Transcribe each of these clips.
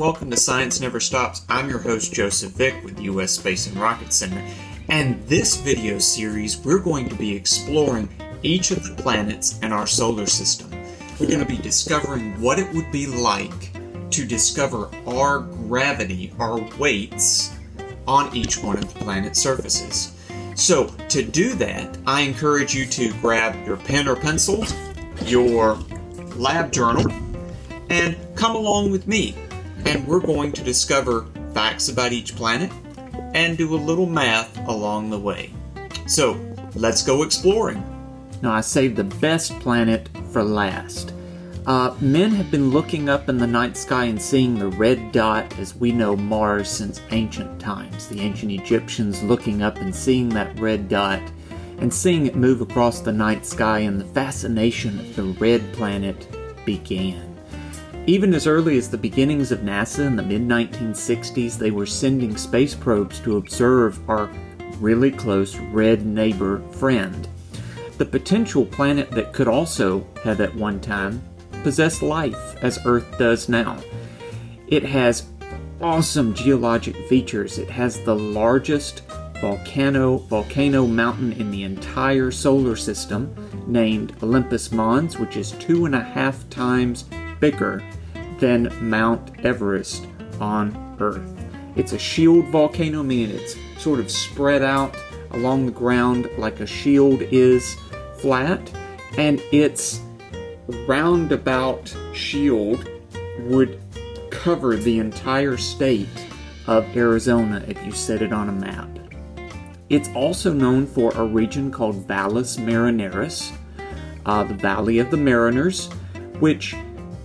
welcome to Science Never Stops. I'm your host Joseph Vick with U.S. Space and Rocket Center. And this video series, we're going to be exploring each of the planets in our solar system. We're going to be discovering what it would be like to discover our gravity, our weights on each one of the planet's surfaces. So, to do that, I encourage you to grab your pen or pencil, your lab journal, and come along with me. And we're going to discover facts about each planet and do a little math along the way. So, let's go exploring. Now, I saved the best planet for last. Uh, men have been looking up in the night sky and seeing the red dot as we know Mars since ancient times. The ancient Egyptians looking up and seeing that red dot and seeing it move across the night sky, and the fascination of the red planet began. Even as early as the beginnings of NASA in the mid 1960s, they were sending space probes to observe our really close red neighbor friend. The potential planet that could also have at one time possessed life as Earth does now. It has awesome geologic features. It has the largest volcano volcano mountain in the entire solar system, named Olympus Mons, which is two and a half times bigger than Mount Everest on Earth. It's a shield volcano, meaning it's sort of spread out along the ground like a shield is flat, and its roundabout shield would cover the entire state of Arizona if you set it on a map. It's also known for a region called Valles Marineris, uh, the Valley of the Mariners, which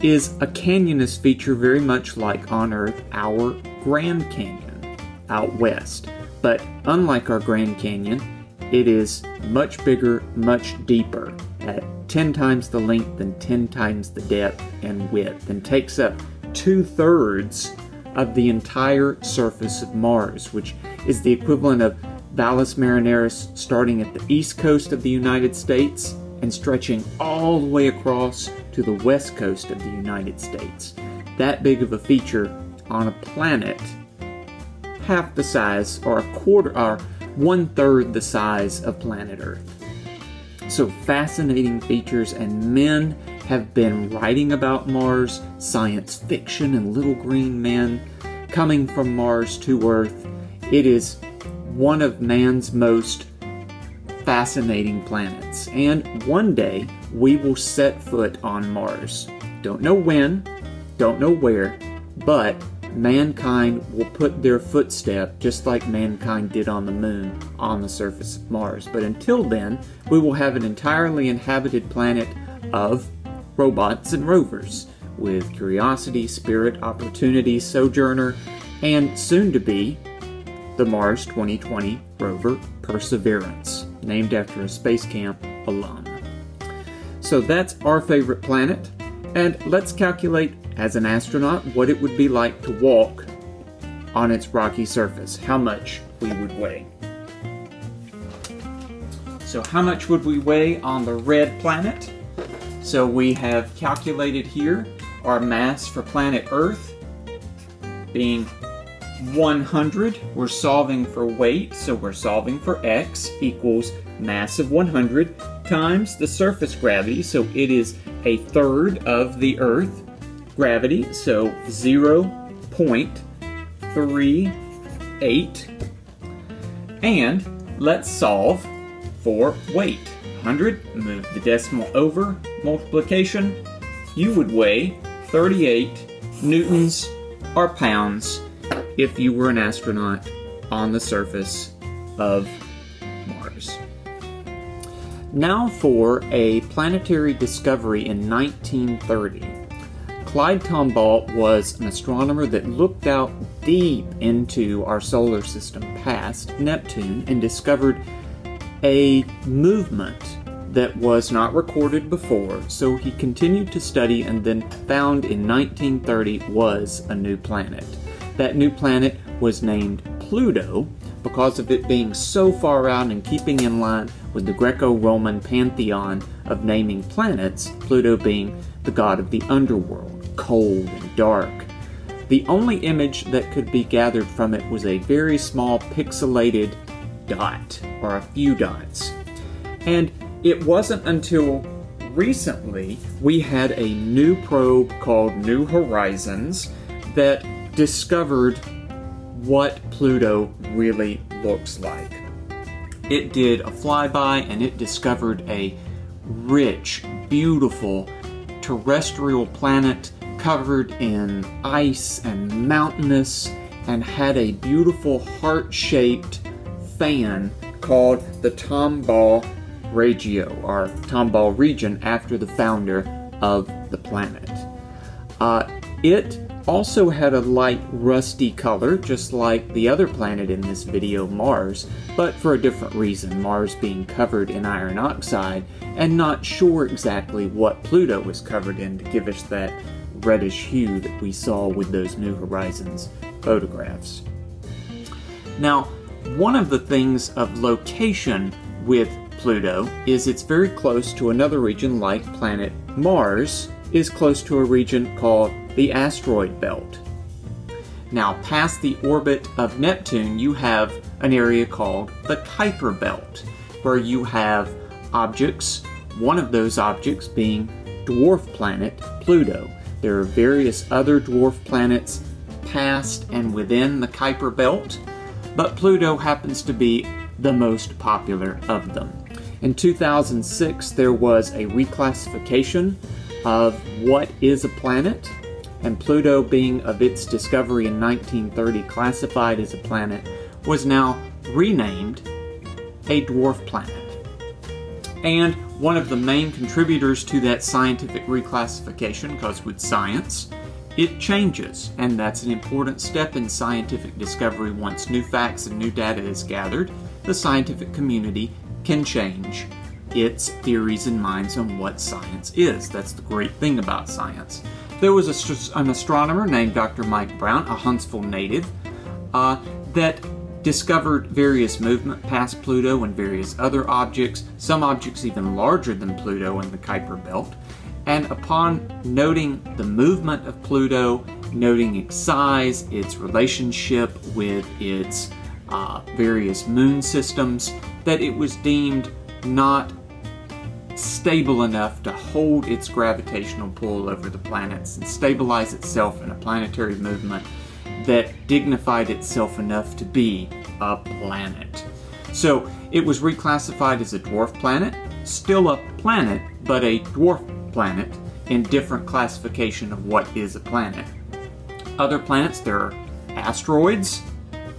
is a canyonous feature very much like on Earth our Grand Canyon out west. But unlike our Grand Canyon, it is much bigger, much deeper, at 10 times the length and 10 times the depth and width, and takes up two thirds of the entire surface of Mars, which is the equivalent of Valles Marineris starting at the east coast of the United States and stretching all the way across to the west coast of the United States. That big of a feature on a planet half the size, or a quarter, or one third the size of planet Earth. So fascinating features, and men have been writing about Mars, science fiction, and little green men coming from Mars to Earth. It is one of man's most fascinating planets, and one day we will set foot on Mars. Don't know when, don't know where, but mankind will put their footstep, just like mankind did on the moon, on the surface of Mars. But until then, we will have an entirely inhabited planet of robots and rovers, with Curiosity, Spirit, Opportunity, Sojourner, and soon to be the Mars 2020 rover Perseverance named after a Space Camp alum. So that's our favorite planet, and let's calculate as an astronaut what it would be like to walk on its rocky surface, how much we would weigh. So how much would we weigh on the red planet? So we have calculated here our mass for planet Earth being 100. We're solving for weight, so we're solving for x equals mass of 100 times the surface gravity, so it is a third of the Earth gravity, so 0.38. And let's solve for weight. 100, move the decimal over, multiplication, you would weigh 38 newtons or pounds if you were an astronaut on the surface of Mars. Now for a planetary discovery in 1930. Clyde Tombaugh was an astronomer that looked out deep into our solar system past Neptune and discovered a movement that was not recorded before, so he continued to study and then found in 1930 was a new planet. That new planet was named Pluto because of it being so far out and keeping in line with the Greco Roman pantheon of naming planets, Pluto being the god of the underworld, cold and dark. the only image that could be gathered from it was a very small pixelated dot, or a few dots. And it wasn't until recently we had a new probe called New Horizons that discovered what Pluto really looks like. It did a flyby and it discovered a rich, beautiful terrestrial planet covered in ice and mountainous and had a beautiful heart-shaped fan called the Tombaugh Regio, or Tombaugh region, after the founder of the planet. Uh, it also had a light rusty color, just like the other planet in this video, Mars, but for a different reason, Mars being covered in iron oxide, and not sure exactly what Pluto was covered in to give us that reddish hue that we saw with those New Horizons photographs. Now, one of the things of location with Pluto is it's very close to another region like planet Mars is close to a region called the asteroid belt. Now, past the orbit of Neptune, you have an area called the Kuiper belt, where you have objects, one of those objects being dwarf planet Pluto. There are various other dwarf planets past and within the Kuiper belt, but Pluto happens to be the most popular of them. In 2006, there was a reclassification of what is a planet, and Pluto, being of its discovery in 1930 classified as a planet, was now renamed a dwarf planet. And one of the main contributors to that scientific reclassification, because with science, it changes, and that's an important step in scientific discovery. Once new facts and new data is gathered, the scientific community can change its theories and minds on what science is. That's the great thing about science. There was a, an astronomer named Dr. Mike Brown, a Huntsville native, uh, that discovered various movement past Pluto and various other objects, some objects even larger than Pluto in the Kuiper Belt. And upon noting the movement of Pluto, noting its size, its relationship with its uh, various moon systems, that it was deemed not stable enough to hold its gravitational pull over the planets and stabilize itself in a planetary movement that dignified itself enough to be a planet. So it was reclassified as a dwarf planet, still a planet, but a dwarf planet in different classification of what is a planet. Other planets, there are asteroids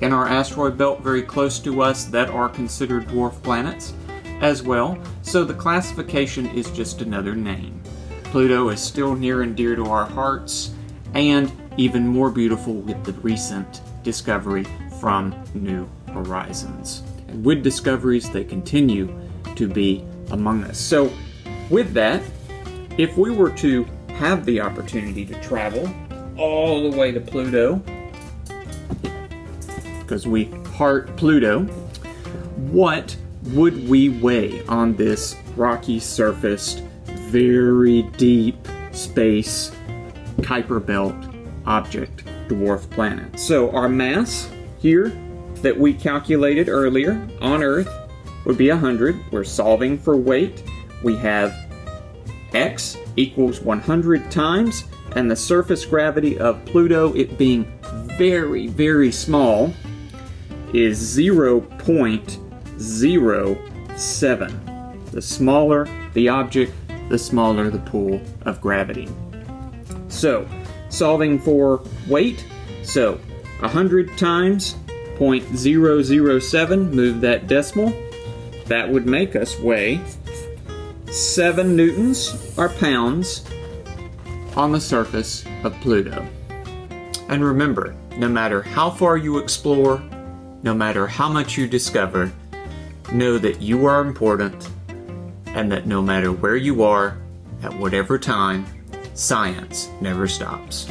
in our asteroid belt very close to us that are considered dwarf planets as well, so the classification is just another name. Pluto is still near and dear to our hearts, and even more beautiful with the recent discovery from New Horizons. And with discoveries, they continue to be among us. So, with that, if we were to have the opportunity to travel all the way to Pluto, because we heart Pluto, what would we weigh on this rocky surfaced, very deep space Kuiper Belt object dwarf planet? So our mass here that we calculated earlier on Earth would be 100. We're solving for weight. We have x equals 100 times, and the surface gravity of Pluto, it being very, very small, is 0.07. The smaller the object, the smaller the pool of gravity. So, solving for weight, so 100 times 0.007, move that decimal, that would make us weigh 7 newtons or pounds on the surface of Pluto. And remember, no matter how far you explore, no matter how much you discover, know that you are important and that no matter where you are, at whatever time, science never stops.